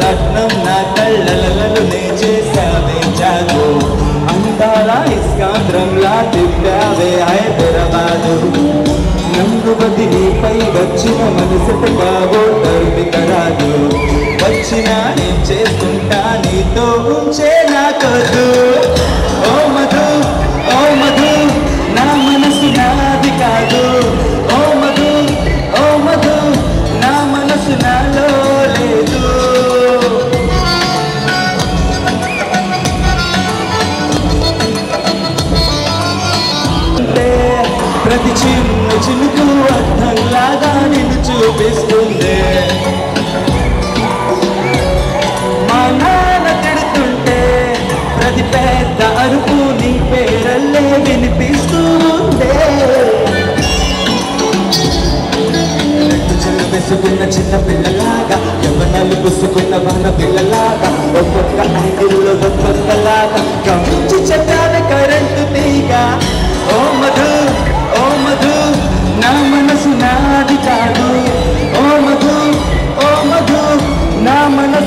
రత్నం నా కళ్ళలలో నే చేసావే జాదు అందాల ఇస్కాంధ్రంలా తిప్పావే హైదరాబాదు. నందువతి నీపై వచ్చిన మనసుకు బాగో తరుమికరాదు వచ్చిన నేను చేసుకుంటా నీతో ఉంచే నాకొద్దు నిన్ను మా నాన్న తిడుతుంటే ప్రతి పెద్ద అరుపు నీ పేరల్లే వినిపిస్తూ ఉందే వేసుకున్న చిన్న పిల్లలాగా యవనాలు పుసుకున్న మన పిల్లలాగా ఒక్కొక్క యాంగిల్లో ఒక్కొక్కలాగా గమనించి చెప్పాలి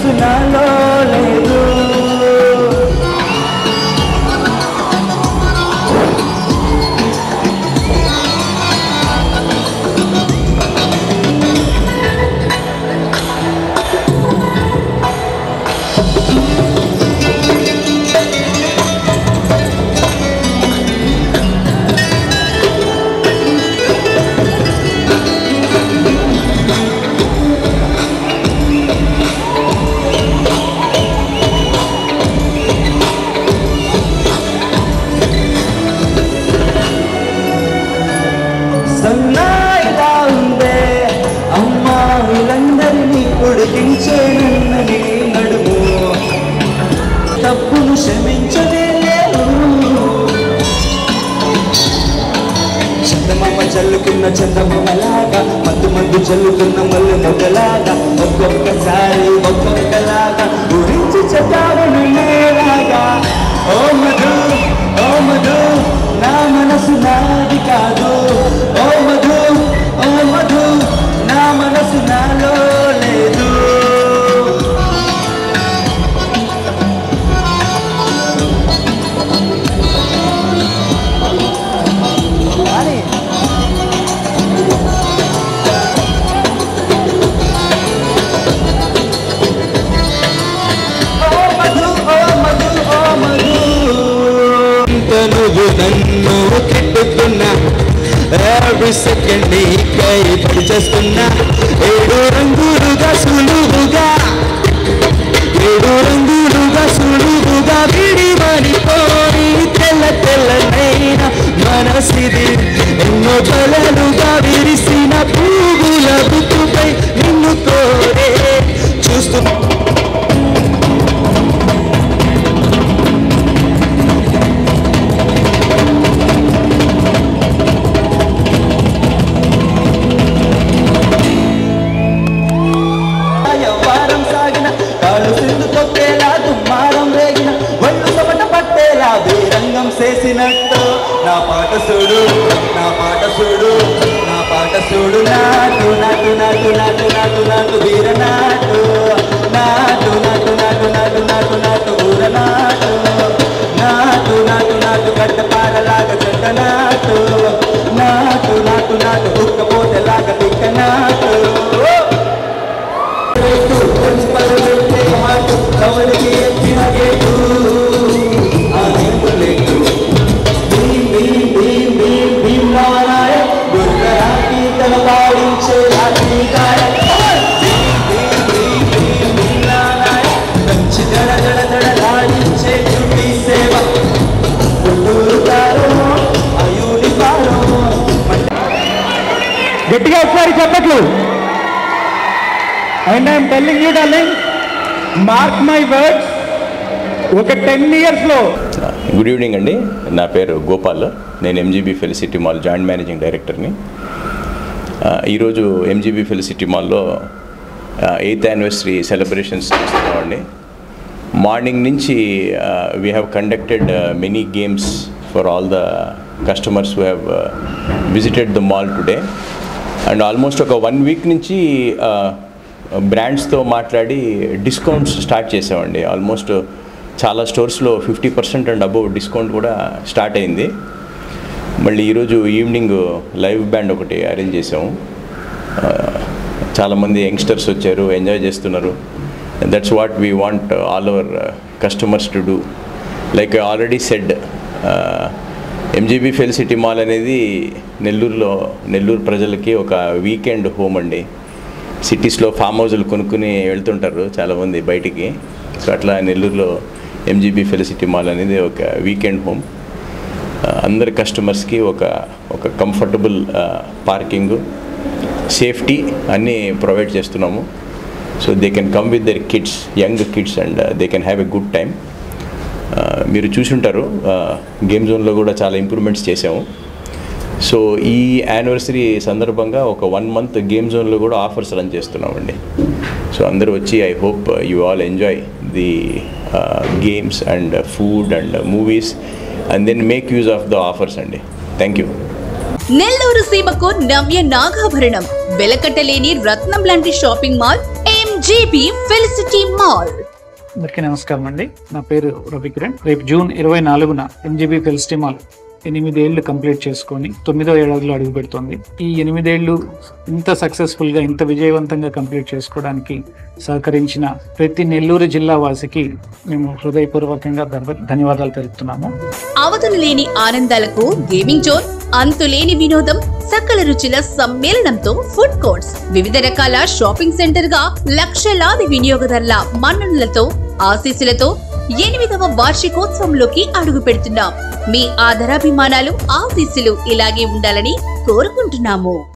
మనసు నాలో చల్లుకున్న చందమలాగా మందు మందు చల్లుకున్న మల్లె మొగ్గలాగా ఒక్కొక్కసారి ఒక్కొక్కలాగా గురించి చెప్పావు లేలాగా ఓ మధు ఓ మధు నా మనసు నాది ఇంత నువ్వు నన్ను తిట్టుకున్నా ఎవ్రీ సెకండ్ నీకై పని చేస్తున్నా ఏడు రంగులుగా సులువుగా. ఏడు రంగులుగా సులువుగా విడివడిపోయి తెల్ల తెల్లనైన మనసిది. ఎన్నో కలలుగా విడి తొక్కేలా దుమ్మారం రేగిన ఒళ్ళు చెమట పట్టేలా వీరంగం చేసినట్టు నా పాట చూడు నా పాట చూడు నా పాట చూడు నాటు నాటు నాటు నాటు నాటు నాటు వీర నాటు నాటు నాటు నాటు నాటు నాటు నాటు ఊర నాటు నాటు నాటు నాటు గడ్డ పారలాగా చెడ్డ నాటు నాటు నాటు నాటు ఉక్క పోతలాగా తిక్క నాటు ఒకసారి చెప్పట్లు. And I'm telling you darling mark my words ఒక టెన్ ఇయర్స్లో గుడ్ ఈవినింగ్ అండి. నా పేరు గోపాల్. నేను MGB Felicity Mall joint managing డైరెక్టర్ని ఈరోజు ఎంజీబీ ఫెలిసిటీ మాల్లో ఎయిత్ యానివర్సరీ సెలబ్రేషన్స్ చేస్తున్నామండి మార్నింగ్ నుంచి we have conducted many games for all the customers who have visited the mall today and almost ఒక వన్ వీక్ నుంచి బ్రాండ్స్తో మాట్లాడి డిస్కౌంట్స్ స్టార్ట్ చేసామండి. ఆల్మోస్ట్ చాలా స్టోర్స్లో fifty percent and above discount కూడా start అయింది. మళ్ళీ ఈరోజు ఈవినింగ్ లైవ్ బ్యాండ్ ఒకటి అరేంజ్ చేసాము. చాలామంది యంగ్స్టర్స్ వచ్చారు ఎంజాయ్ చేస్తున్నారు. That's what we want all our customers to do like already said MGB Felicity Mall అనేది నెల్లూరులో నెల్లూరు ప్రజలకి ఒక వీకెండ్ హోమ్ అండి. సిటీస్లో ఫామ్ హౌజులు కొనుక్కుని వెళ్తుంటారు చాలామంది బయటికి. సో అట్లా నెల్లూరులో ఎంజీబీ ఫెలిసిటీ మాల్ అనేది ఒక వీకెండ్ హోమ్ అందరి కస్టమర్స్కి ఒక ఒక కంఫర్టబుల్ పార్కింగ్ సేఫ్టీ అన్నీ ప్రొవైడ్ చేస్తున్నాము. So they can come with their kids young kids and they can have a good time మీరు చూసుంటారు. గేమ్ జోన్లో కూడా చాలా ఇంప్రూవ్మెంట్స్ చేసాము సో ఈ యానివర్సరీ సందర్భంగా ఒక వన్ మంత్ గేమ్ జోన్లో కూడా ఆఫర్స్ రన్ చేస్తున్నామండి. సో అందరూ వచ్చి I hope you all enjoy the games and food and movies and then make use of the offers అండి. థ్యాంక్ యూ నెల్లూరు సీమకు నవ్య నాగాభరణం. వెలకట్టలేని రత్నం లాంటి shopping mall MGB Felicity Mall అందరికీ నమస్కారం అండి నా పేరు రవి కిరణ్ రేపు జూన్ ఇరవై నాలుగున ఎంజీబీ ఫెలిస్టిమాల్ ఎనిమిదేళ్ళు కంప్లీట్ చేసుకొని తొమ్మిదో ఏడాదిలో అడుగు పెడుతోంది. ఈ ఎనిమిదేళ్ళు ఇంత సక్సెస్ఫుల్గా ఇంత విజయవంతంగా కంప్లీట్ చేసుకోవడానికి సహకరించిన ప్రతి నెల్లూరు జిల్లా వాసికి మేము హృదయపూర్వకంగా ధన్యవాదాలు తెలుపుతున్నాము. అవధులు లేని ఆనందాలకు గేమింగ్ జోన్ అంతులేని వినోదం సకల రుచుల సమ్మేళనంతో ఫుడ్ కోర్ట్స్ వివిధ రకాల షాపింగ్ సెంటర్గా లక్షలాది వినియోగదారుల మన్ననలతో ఆశీస్సులతో ఎనిమిదవ వార్షికోత్సవంలోకి అడుగు పెడుతున్నాం. మీ ఆదరాభిమానాలు ఆశీస్సులు ఇలాగే ఉండాలని కోరుకుంటున్నాము.